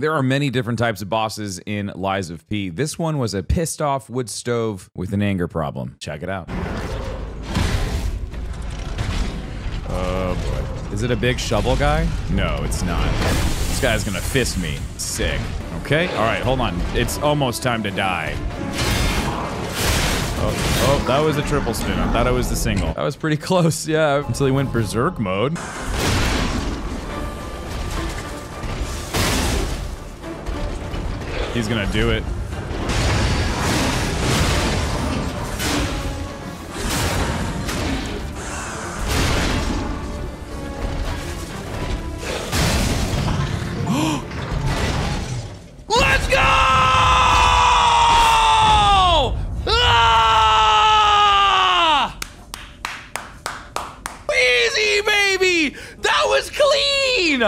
There are many different types of bosses in Lies of P. This one was a pissed off wood stove with an anger problem. Check it out. Oh boy. Is it a big shovel guy? No, it's not. This guy's gonna fist me. Sick. Okay, alright, hold on. It's almost time to die. Oh, oh, that was a triple spin. I thought it was the single. That was pretty close, yeah, until he went berserk mode. He's gonna do it. Ah! That was clean!